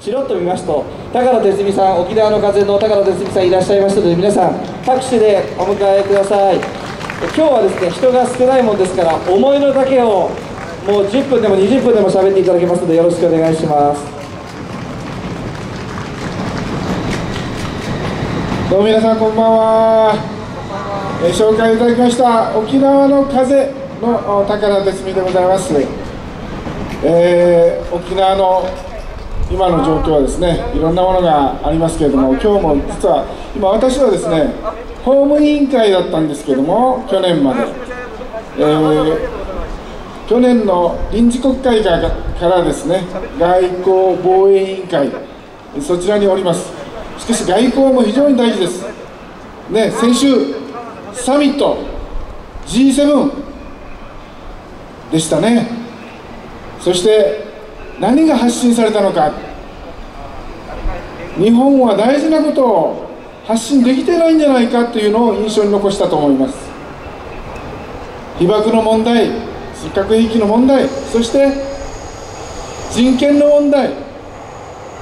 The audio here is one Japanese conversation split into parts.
チロッと見ますと高野哲美さん沖縄の風の高野哲美さんいらっしゃいましたので皆さん拍手でお迎えください。今日はですね人が少ないもんですから思いの丈をもう10分でも20分でも喋っていただけますのでよろしくお願いします。どうも皆さんこんばんは、えー紹介いただきました沖縄の風の高田哲美でございます、えー沖縄の今の状況はですねいろんなものがありますけれども今日も実は今私はですね法務委員会だったんですけども去年まで、えー去年の臨時国会かからですね外交防衛委員会そちらにおります。しかし外交も非常に大事です。ね先週サミット G7 でしたね。そして何が発信されたのか。日本は大事なことを発信できてないんじゃないかというのを印象に残したと思います。被爆の問題核兵器の問題そして人権の問題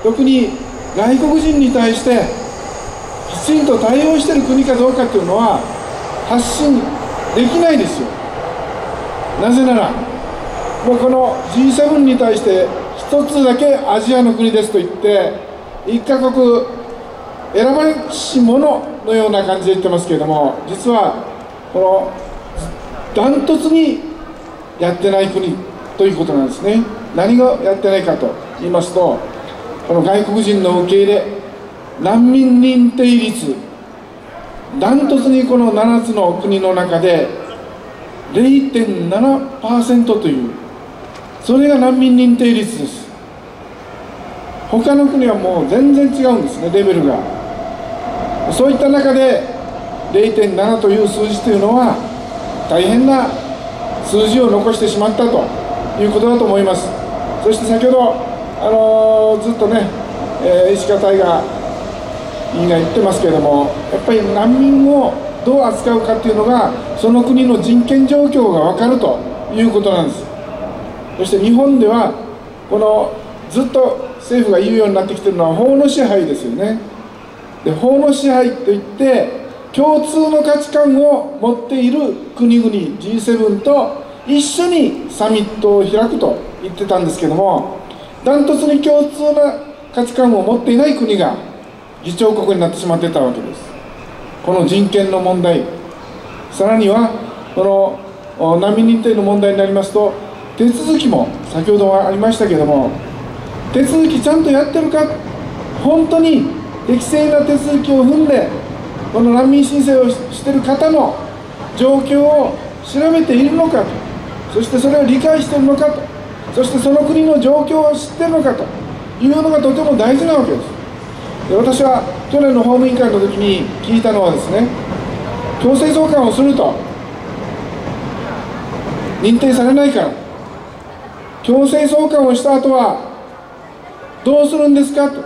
特に外国人に対してきちんと対応している国かどうかというのは発信できないですよ。なぜならもうこの G7 に対して一つだけアジアの国ですと言って一カ国選ばれし者のような感じで言ってますけれども実はこのダントツにやってない国ということなんですね。何がやってないかと言いますとこの外国人の受け入れ難民認定率ダントツにこの7つの国の中で0.7%というそれが難民認定率です。他の国はもう全然違うんですねレベルが。そういった中で0.7という数字というのは大変な数字を残してしまったということだと思います。そして先ほど、あのーずっとね、えー石川大河委員が言ってますけれどもやっぱり難民をどう扱うかっていうのがその国の人権状況が分かるということなんです。そして日本ではこのずっと政府が言うようになってきてるのは法の支配ですよね。で法の支配といって共通の価値観を持っている国々 G7 と一緒にサミットを開くと言ってたんですけどもダントツに共通な価値観を持っていない国が議長国になってしまってたわけです。この人権の問題。さらにはこの難民認定の問題になりますと手続きも先ほどはありましたけども手続きちゃんとやってるか本当に適正な手続きを踏んでこの難民申請をしてる方の状況を調べているのかとそしてそれを理解しているのかとそしてその国の状況を知っているのかというのがとても大事なわけです。で私は去年の法務委員会の時に聞いたのはですね強制送還をすると認定されないから強制送還をした後はどうするんですかと。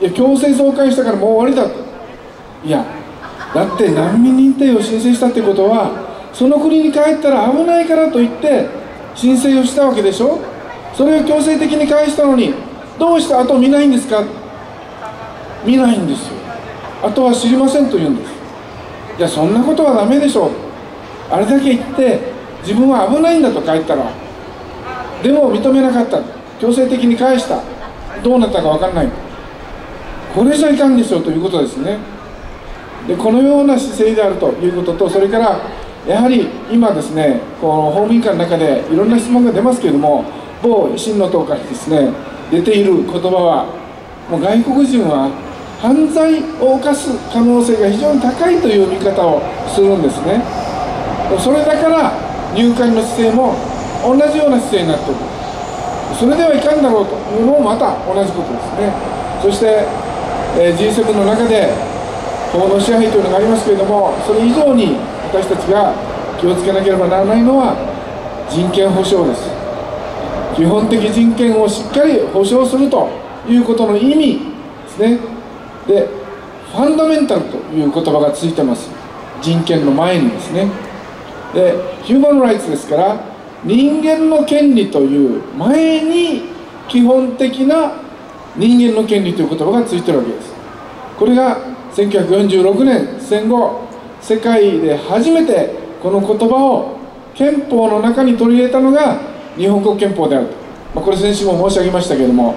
いや強制送還したからもう終わりだと。いやだって難民認定を申請したってことはその国に帰ったら危ないからと言って申請をしたわけでしょ。それを強制的に返したのにどうして後を見ないんですか。見ないんですよ。後は知りませんと言うんです。いやそんなことはダメでしょう。あれだけ言って自分は危ないんだと帰ったらでも認めなかった。強制的に返した。どうなったか分からない。これじゃいかんでしょうということですね。でこのような姿勢であるということとそれからやはり今ですねこの法務委員会の中でいろんな質問が出ますけれども某維新の党からですね出ている言葉はもう外国人は犯罪を犯す可能性が非常に高いという見方をするんですね。それだから入管の姿勢も同じような姿勢になっている。それではいかんだろうと。いうのもまた同じことですね。そして、えー G7 の中で法の支配というのがありますけれどもそれ以上に私たちが気をつけなければならないのは人権保障です。基本的人権をしっかり保障するということの意味ですね。でファンダメンタルという言葉がついてます。人権の前にですね。でヒューマンライツですから人間の権利という前に基本的な人間の権利という言葉がついてるわけです。これが1946年戦後世界で初めてこの言葉を憲法の中に取り入れたのが日本国憲法であると、まあ、これ先週も申し上げましたけれども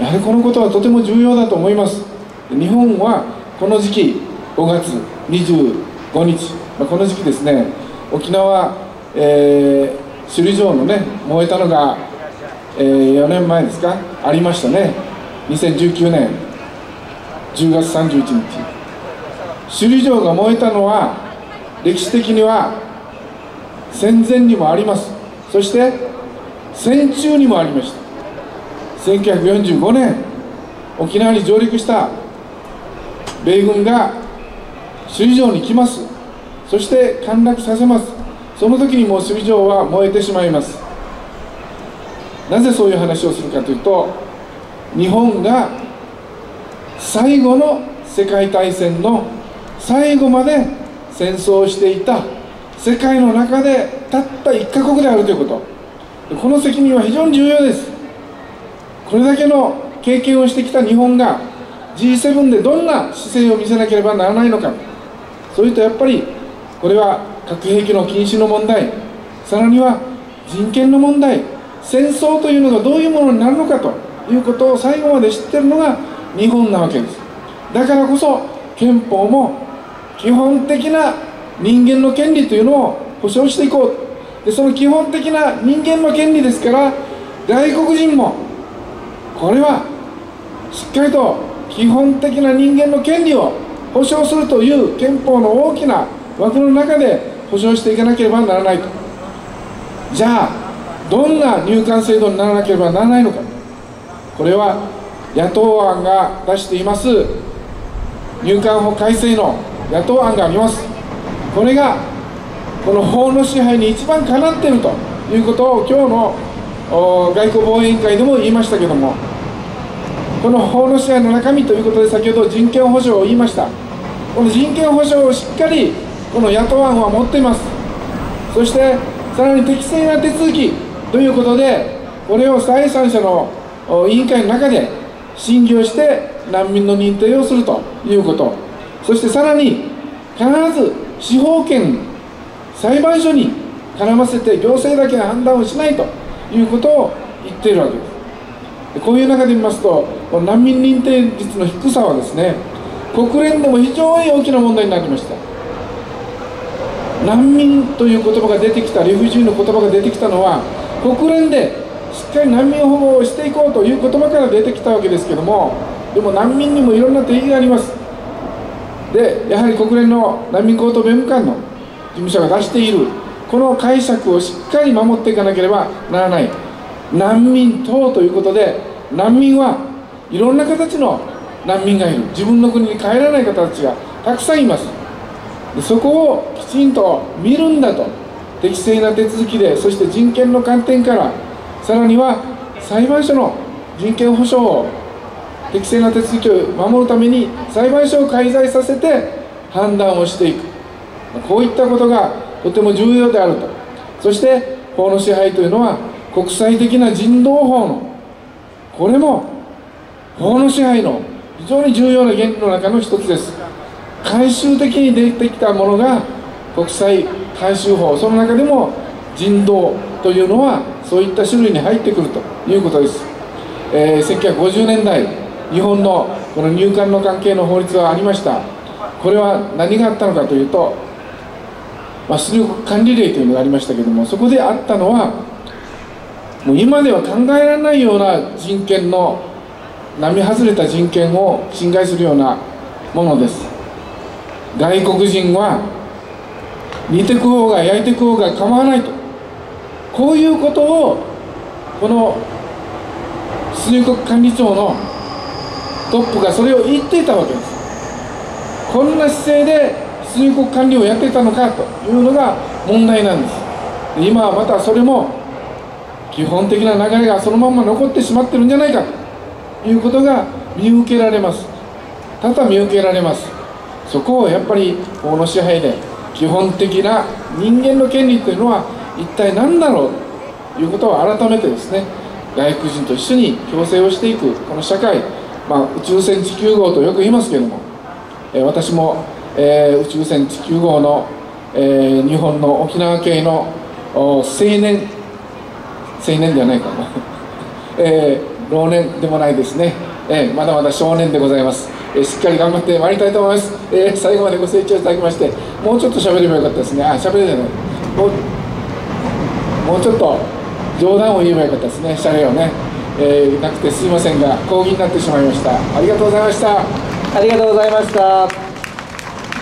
やはりこのことはとても重要だと思います。日本はこの時期5月25日、まあ、この時期ですね沖縄、えー、首里城のね燃えたのが、えー、4年前ですか？ありましたね。2019年10月31日。首里城が燃えたのは歴史的には戦前にもあります。そして戦中にもありました。1945年沖縄に上陸した米軍が首里城に来ます。そして陥落させます。その時にもう首里城は燃えてしまいます。なぜそういう話をするかというと日本が最後の世界大戦の最後まで戦争をしていた世界の中でたった1カ国であるということ。この責任は非常に重要です。これだけの経験をしてきた日本が G7 でどんな姿勢を見せなければならないのか。そういうとやっぱりこれは核兵器の禁止の問題さらには人権の問題戦争というのがどういうものになるのかということを最後まで知ってるのが日本なわけです。だからこそ憲法も基本的な人間の権利というのを保障していこう。でその基本的な人間の権利ですから外国人もこれはしっかりと基本的な人間の権利を保障するという憲法の大きな枠の中で保障していかなければならないと。じゃあどんな入管制度にならなければならないのか。これは野党案が出しています。入管法改正の野党案があります。これがこの法の支配に一番かなっているということを今日の外交防衛委員会でも言いましたけども。この法の支配の中身ということで先ほど人権保障を言いました。この人権保障をしっかりこの野党案は持っています。そしてさらに適正な手続きということでこれを第三者の委員会の中で審議をして難民の認定をするということ。そしてさらに必ず司法権裁判所に絡ませて行政だけが判断をしないということを言っているわけです。こういう中で見ますと難民認定率の低さはですね国連でも非常に大きな問題になりました。難民という言葉が出てきたリフュージーの言葉が出てきたのは国連でしっかり難民保護をしていこうという言葉から出てきたわけですけどもでも難民にもいろんな定義があります。でやはり国連の難民高等弁務官の事務所が出しているこの解釈をしっかり守っていかなければならない。難民等ということで難民はいろんな形の難民がいる。自分の国に帰らない方たちがたくさんいます。そこをきちんと見るんだと。適正な手続きでそして人権の観点からさらには裁判所の人権保障を適正な手続きを守るために裁判所を介在させて判断をしていく。こういったことがとても重要であると。そして法の支配というのは国際的な人道法のこれも法の支配の非常に重要な原理の中の一つです。慣習的に出てきたものが国際慣習法その中でも人道というのはそういった種類に入ってくるということです、えー、1950年代日本のこの入管の関係の法律はありました。これは何があったのかというと、まあ、出力管理令というのがありましたけどもそこであったのはもう今では考えられないような人権の並外れた人権を侵害するようなものです。外国人は煮て食おうが焼いて食おうが構わないと。こういうことをこの出入国管理庁のトップがそれを言っていたわけです。こんな姿勢で出入国管理をやってたのかというのが問題なんです。今はまたそれも基本的な流れがそのまま残ってしまってるんじゃないかということが見受けられます。ただ見受けられます。そこをやっぱり法の支配で基本的な人間の権利というのは一体何だろうということを改めてですね外国人と一緒に共生をしていくこの社会、まあ、宇宙船地球号とよく言いますけれども、えー、私も、えー、宇宙船地球号の、えー、日本の沖縄系の青年青年ではないかな、え、老年でもないですね、え、まだまだ少年でございます、え、しっかり頑張ってまいりたいと思います、え、最後までご清聴いただきましてもうちょっと喋ればよかったですね。あ喋れない。もうもうちょっと冗談を言えばよかったですね。シャレをね、えー、なくてすいませんが講義になってしまいました。ありがとうございました。ありがとうございました。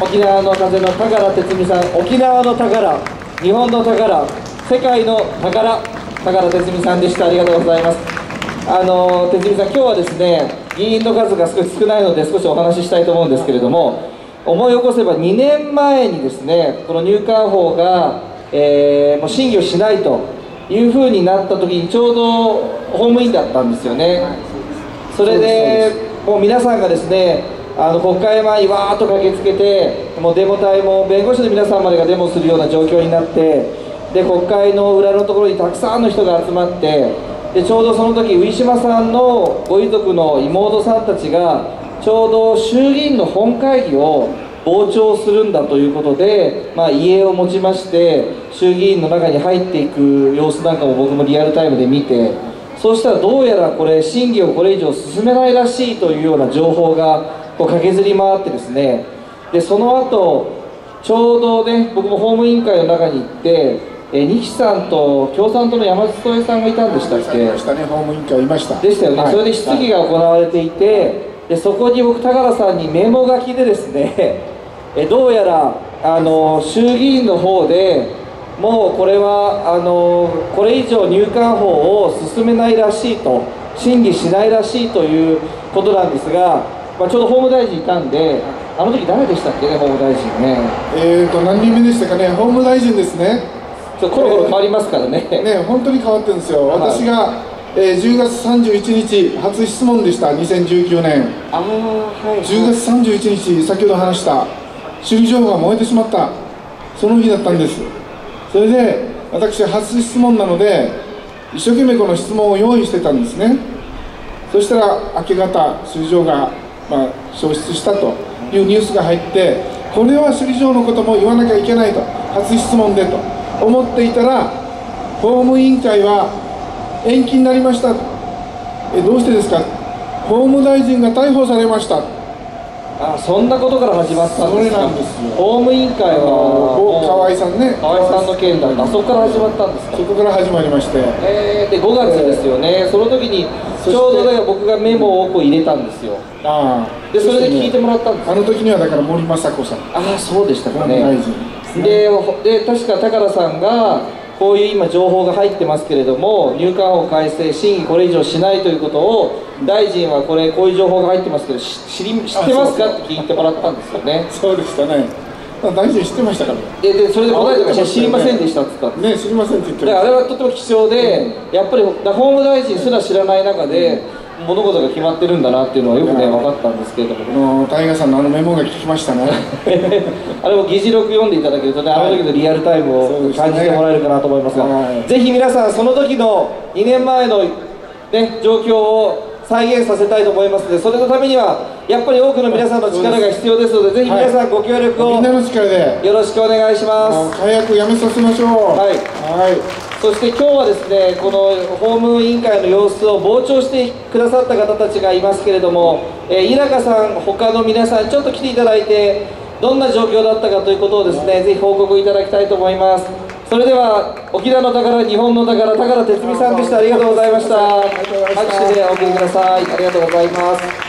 沖縄の風の田原哲美さん。沖縄の宝。日本の宝。世界の宝。田原哲美さんでした。ありがとうございます。あの哲美さん今日はですね議員の数が少し少ないので少しお話ししたいと思うんですけれども思い起こせば2年前にですねこの入管法が、えー、もう審議をしないというふうになった時にちょうど法務員だったんですよね。それでもう皆さんがですねあの国会前にわーっと駆けつけてもうデモ隊も弁護士の皆さんまでがデモするような状況になってで国会の裏のところにたくさんの人が集まってでちょうどその時上島さんのご遺族の妹さんたちがちょうど衆議院の本会議を傍聴するんだということで、まあ、遺影を持ちまして衆議院の中に入っていく様子なんかも僕もリアルタイムで見てそうしたらどうやらこれ審議をこれ以上進めないらしいというような情報がこう駆けずり回ってですねでその後ちょうどね僕も法務委員会の中に行ってえ二木さんと共産党の山津添さんがいたんでしたっけ？ね法務委員会いました。でしたよね、はい、それで質疑が行われていて、でそこに僕田原さんにメモ書きでですね えどうやらあの衆議院の方でもうこれはあのこれ以上入管法を進めないらしいと審議しないらしいということなんですが、まあ、ちょうど法務大臣いたんであの時誰でしたっけね法務大臣ね。えーと何人目でしたかね。法務大臣ですねちょコロコロ変わりますからね、えー、ね本当に変わってるんですよ、はい、私が、えー、10月31日初質問でした2019年。あ、はい、10月31日先ほど話した首里城が燃えてしまった。その日だったんです。それで私初質問なので一生懸命この質問を用意してたんですね。そしたら明け方首里城が、まあ、消失したというニュースが入ってこれは首里城のことも言わなきゃいけないと初質問でと思っていたら法務委員会は延期になりました。えどうしてですか？法務大臣が逮捕されました。あそんなことから始まったんですか？法務委員会は河合さんね。河合さんの件だ。ったそこから始まったんですか？そこから始まりまして。えー、で5月ですよね、えー、その時にちょうどね僕がメモをこう入れたんですよ。ああでそれで聞いてもらったんです、ね、あの時にはだから森雅子さん。ああそうでしたかね。大臣でで確か高田さんがこういう今情報が入ってますけれども入管法改正審議これ以上しないということを大臣はこれこういう情報が入ってますけど知り知ってますかって聞いてもらったんですよね。そうでしたね。大臣知ってましたから。ででそれで答えたら知りませんでしたって言ったんですね知りませんって言ってあれはとても貴重で、やっぱり法務大臣すら知らない中で、物事が決まってるんだなっていうのはよくね分かったんですけれども。大河さんのあのメモが聞きましたね。あれも議事録読んでいただけるとね、あの時のリアルタイムを 感じてもらえるかなと思いますが、はい、ぜひ皆さんその時の2年前の、ね、状況を再現させたいと思いますのでそれのためにはやっぱり多くの皆さんの力が必要ですのでぜひ皆さんご協力を、みんなの力で。よろしくお願いします。早くやめさせましょう。はい、はいそして今日はですねこの法務委員会の様子を傍聴してくださった方たちがいますけれども、えー、井中さん他の皆さんちょっと来ていただいてどんな状況だったかということをですねぜひ報告いただきたいと思います。それでは沖縄の宝日本の宝宝哲美さんでした。ありがとうございました。拍手でお送りください。ありがとうございます